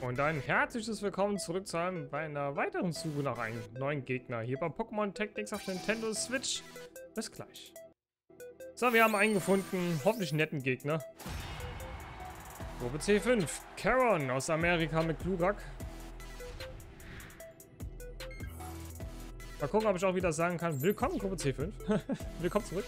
Und ein herzliches Willkommen zurück zu einem, bei einer weiteren Suche nach einem neuen Gegner hier bei Pokémon Technics auf Nintendo Switch. Bis gleich. So, wir haben einen gefunden, hoffentlich einen netten Gegner. Gruppe C5, Charon aus Amerika mit Glurak. Mal gucken, ob ich auch wieder sagen kann, willkommen Gruppe C5. willkommen zurück.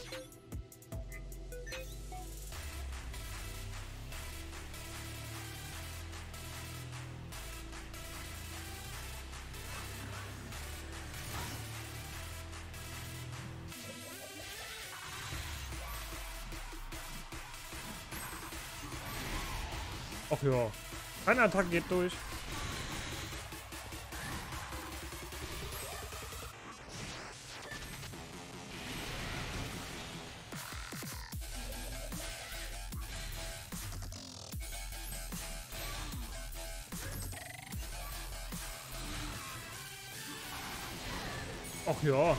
Ach ja. Keine Attacke geht durch. Ach ja.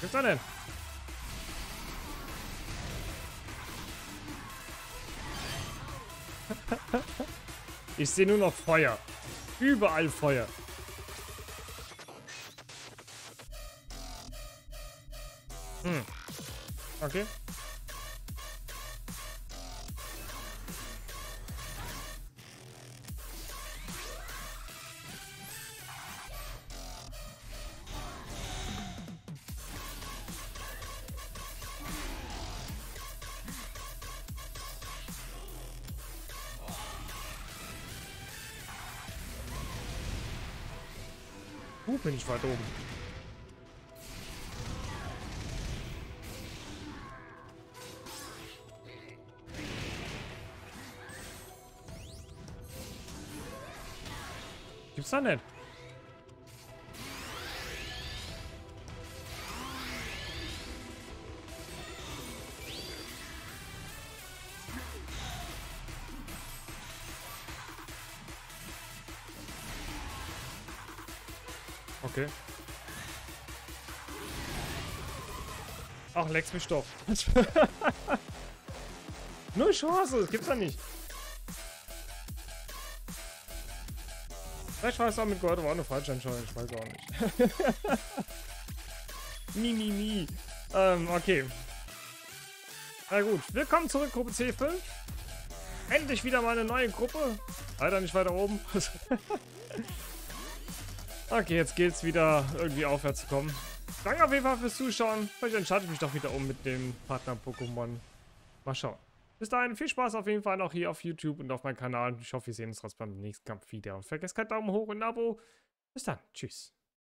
Gibt's denn? Ich sehe nur noch Feuer. Überall Feuer. Hm. Okay. Uh, bin ich weit oben. Gibt's da nicht? Okay. Ach, leck's mich doch. Nur Chance, das gibt's ja nicht. Vielleicht war es auch mit Gold war eine falsche Entscheidung, ich weiß auch nicht. mi, mi, mi. Ähm, okay. Na gut, willkommen zurück, Gruppe C5. Endlich wieder mal eine neue Gruppe. Leider nicht weiter oben. Okay, jetzt geht's wieder irgendwie aufwärts zu kommen. Danke auf jeden Fall fürs Zuschauen. Vielleicht entscheide ich mich doch wieder um mit dem Partner-Pokémon. Mal schauen. Bis dahin, viel Spaß auf jeden Fall auch hier auf YouTube und auf meinem Kanal. Ich hoffe, wir sehen uns trotzdem beim nächsten Kampf wieder. Und vergesst kein Daumen hoch und ein Abo. Bis dann. Tschüss.